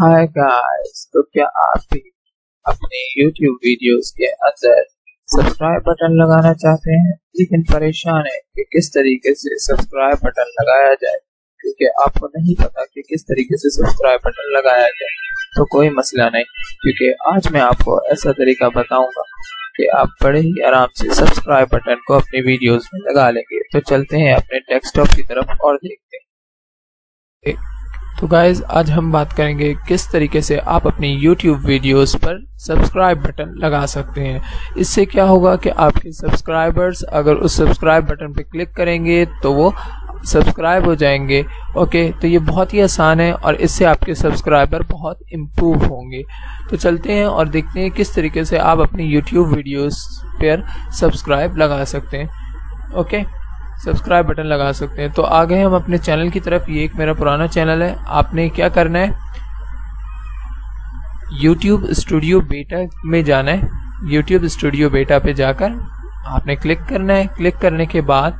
Hi guys तो क्या आप भी अपने YouTube वीडियोस के अंदर सब्सक्राइब बटन लगाना चाहते हैं? लेकिन परेशान है कि किस तरीके से सब्सक्राइब बटन लगाया जाए? क्योंकि आपको नहीं पता कि किस तरीके से सब्सक्राइब बटन लगाया जाए। तो कोई मसला नहीं, क्योंकि आज मैं आपको ऐसा तरीका बताऊँगा कि आप बड़े ही आराम से सब्सक्राइब बटन को अपनी वीडियोस में लगा लेंगे। तो चलते हैं अपने डेस्कटॉप की तरफ़ और देखते हैं। तो गाइज़ आज हम बात करेंगे किस तरीके से आप अपनी YouTube वीडियोस पर सब्सक्राइब बटन लगा सकते हैं। इससे क्या होगा कि आपके सब्सक्राइबर्स अगर उस सब्सक्राइब बटन पर क्लिक करेंगे तो वो सब्सक्राइब हो जाएँगे। ओके तो ये बहुत ही आसान है और इससे आपके सब्सक्राइबर बहुत इम्प्रूव होंगे। तो चलते हैं और देखते हैं किस तरीके से आप अपनी YouTube वीडियोस पर सब्सक्राइब लगा सकते हैं। ओके सब्सक्राइब बटन लगा सकते हैं। तो आ गए हम अपने चैनल की तरफ़, ये एक मेरा पुराना चैनल है। आपने क्या करना है? यूट्यूब स्टूडियो बेटा में जाना है। यूट्यूब स्टूडियो बेटा पे जाकर आपने क्लिक करना है। क्लिक करने के बाद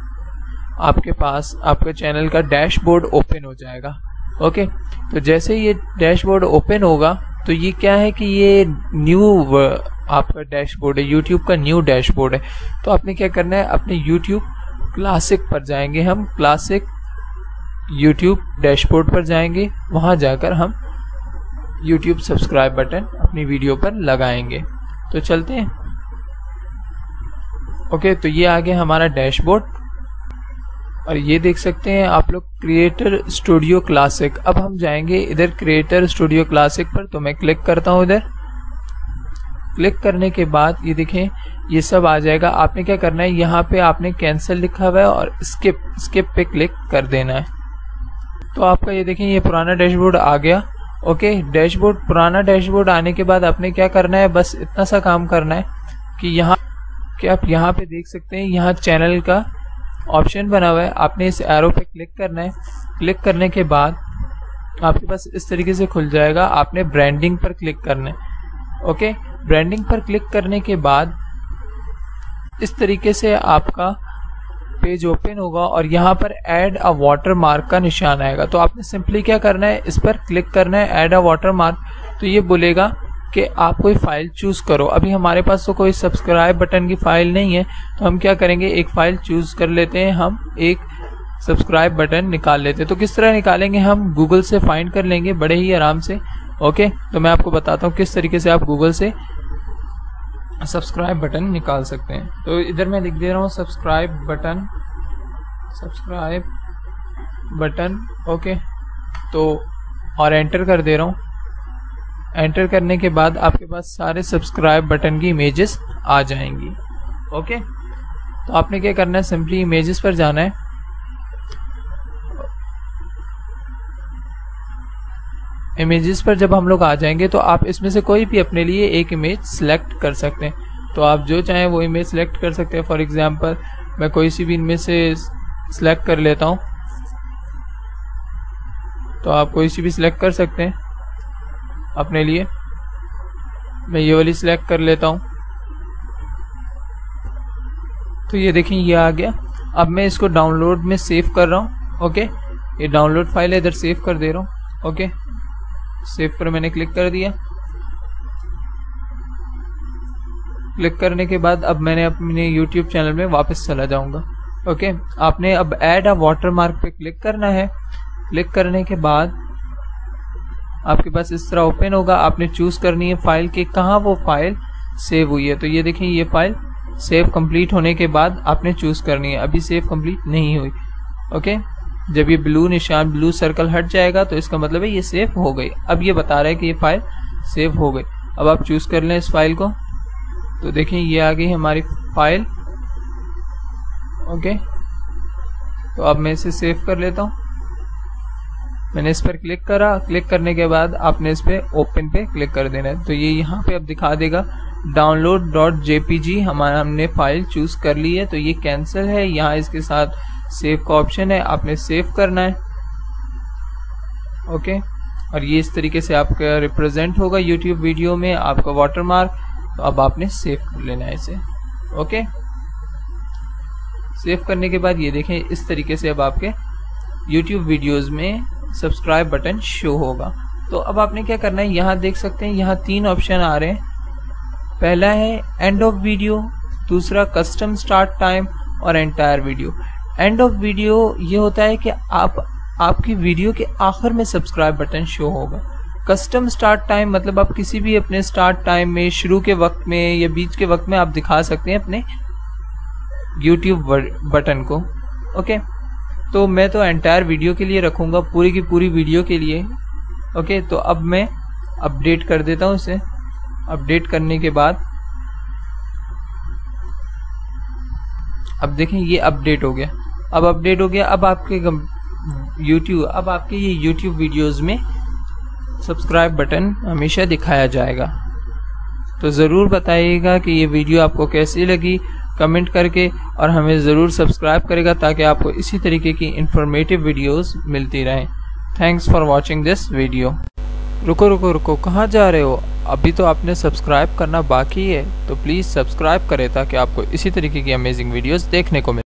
आपके पास, आपके चैनल का डैशबोर्ड ओपन हो जाएगा। ओके तो जैसे ये डैशबोर्ड ओपन होगा तो ये क्या है कि ये न्यू आपका डैशबोर्ड है। यूट्यूब का न्यू डैशबोर्ड है। तो आपने क्या करना है? अपने यूट्यूब क्लासिक पर जाएँगे हम क्लासिक यूट्यूब डैशबोर्ड पर जाएँगे, वहाँ जाकर हम यूट्यूब सब्सक्राइब बटन अपनी वीडियो पर लगाएँगे। तो चलते हैं। ओके तो ये आ गया हमारा डैशबोर्ड और ये देख सकते हैं आप लोग क्रिएटर स्टूडियो क्लासिक अब हम जाएँगे इधर क्रिएटर स्टूडियो क्लासिक पर तो मैं क्लिक करता हूँ इधर। क्लिक करने के बाद ये देखें, ये सब आ जाएगा। आपने क्या करना है? यहाँ पे आपने कैंसिल लिखा हुआ है और स्किप स्किप पे क्लिक कर देना है। तो आपका ये देखें, ये पुराना डैशबोर्ड आ गया। ओके डैशबोर्ड पुराना डैशबोर्ड आने के बाद आपने क्या करना है? बस इतना सा काम करना है कि यहाँ, कि आप यहाँ पे देख सकते हैं, यहाँ चैनल का ऑप्शन बना हुआ है। आपने इस एरो पे क्लिक करना है। क्लिक करने के बाद आपके पास इस तरीके से खुल जाएगा। आपने ब्रांडिंग पर क्लिक करना है। ओके? ब्रांडिंग पर क्लिक करने के बाद इस तरीके से आपका पेज ओपन होगा और यहाँ पर ऐड अ वाटर मार्क का निशान आएगा। तो आपने सिंपली क्या करना है? इस पर क्लिक करना है ऐड अ वाटर मार्क तो ये बोलेगा कि आप कोई फ़ाइल चूज़ करो। अभी हमारे पास तो कोई सब्सक्राइब बटन की फ़ाइल नहीं है तो हम क्या करेंगे? एक फ़ाइल चूज़ कर लेते हैं, हम एक सब्सक्राइब बटन निकाल लेते हैं। तो किस तरह निकालेंगे? हम गूगल से फाइंड कर लेंगे, बड़े ही आराम से। ओके? तो मैं आपको बताता हूँ किस तरीके से आप गूगल से सब्सक्राइब बटन निकाल सकते हैं। तो इधर मैं लिख दे रहा हूँ subscribe button subscribe button okay? तो और एंटर कर दे रहा हूँ। एंटर करने के बाद आपके पास सारे सब्सक्राइब बटन की इमेजेस आ जाएँगी, ओके? तो आपने क्या करना है? सिंपली इमेजेस पर जाना है। इमेजेस पर जब हम लोग आ जाएँगे तो आप इसमें से कोई भी अपने लिए एक इमेज सेलेक्ट कर सकते हैं। तो आप जो चाहें वो इमेज सेलेक्ट कर सकते हैं। फॉर एग्जांपल मैं कोई सी भी इनमें से सिलेक्ट कर लेता हूँ। तो आप कोई सी भी सिलेक्ट कर सकते हैं अपने लिए। मैं ये वाली सिलेक्ट कर लेता हूँ। तो ये देखें, ये आ गया। अब मैं इसको डाउनलोड में सेव कर रहा हूँ ओके ये डाउनलोड फ़ाइल है, इधर सेव कर दे रहा हूँ ओके सेव पर मैंने क्लिक कर दिया। क्लिक करने के बाद अब मैंने अपने YouTube चैनल में वापस चला जाऊँगा। ओके? आपने अब ऐड अ वाटरमार्क पे क्लिक करना है। क्लिक करने के बाद आपके पास इस तरह ओपन होगा। आपने चूज़ करनी है फ़ाइल कि कहाँ वो फ़ाइल सेव हुई है। तो ये देखें, ये फ़ाइल सेव कंप्लीट होने के बाद आपने चूज़ करनी है। अभी सेव कंप्लीट नहीं हुई। ओके? जब ये ब्लू निशान ब्लू सर्कल हट जाएगा तो इसका मतलब है ये सेव हो गई। अब ये बता रहा है कि ये फ़ाइल सेव हो गई। अब आप चूज़ कर लें इस फ़ाइल को। तो देखें, ये आ गई हमारी फ़ाइल ओके तो अब मैं इसे सेव कर लेता हूँ। मैंने इस पर क्लिक करा। क्लिक करने के बाद आपने इस पे ओपन पे क्लिक कर देना है। तो ये यहाँ पे अब दिखा देगा डाउनलोड डॉट जेपीजी हमारा हमने फ़ाइल चूज़ कर ली है तो ये कैंसिल है। यहाँ इसके साथ सेव का ऑप्शन है, आपने सेव करना है। ओके और ये इस तरीके से आपका रिप्रेजेंट होगा यूट्यूब वीडियो में आपका वाटरमार्क तो अब आपने सेव कर लेना है इसे। ओके सेव करने के बाद ये देखें, इस तरीके से अब आपके यूट्यूब वीडियोस में सब्सक्राइब बटन शो होगा। तो अब आपने क्या करना है, यहाँ देख सकते हैं, यहाँ तीन ऑप्शन आ रहे हैं। पहला है एंड ऑफ़ वीडियो दूसरा कस्टम स्टार्ट टाइम और entire video end of video ये होता है कि आप, आपकी वीडियो के आखिर में सब्सक्राइब बटन शो होगा. कस्टम स्टार्ट टाइम मतलब आप किसी भी अपने स्टार्ट टाइम में, शुरू के वक्त में या बीच के वक्त में आप दिखा सकते हैं अपने यूट्यूब बटन को. ओके तो मैं तो एंटायर वीडियो के लिए रखूँगा, पूरी की पूरी वीडियो के लिए. ओके तो अब मैं अपडेट कर देता हूँ इसे. अपडेट करने के बाद। अब देखें, ये अपडेट हो गया। अब अपडेट हो गया। अब आपके यूट्यूब अब आपके ये यूट्यूब वीडियोस में सब्सक्राइब बटन हमेशा दिखाया जाएगा। तो ज़रूर बताइएगा कि ये वीडियो आपको कैसी लगी। कमेंट करके और हमें ज़रूर सब्सक्राइब करेगा ताकि आपको इसी तरीके की इंफॉर्मेटिव वीडियोस मिलती रहें। Thanks for watching this video रुको रुको रुको। कहाँ जा रहे हो? अभी तो आपने सब्सक्राइब करना बाकी है तो प्लीज़ सब्सक्राइब करें ताकि आपको इसी तरीके की अमेजिंग वीडियोज़ देखने को मिले।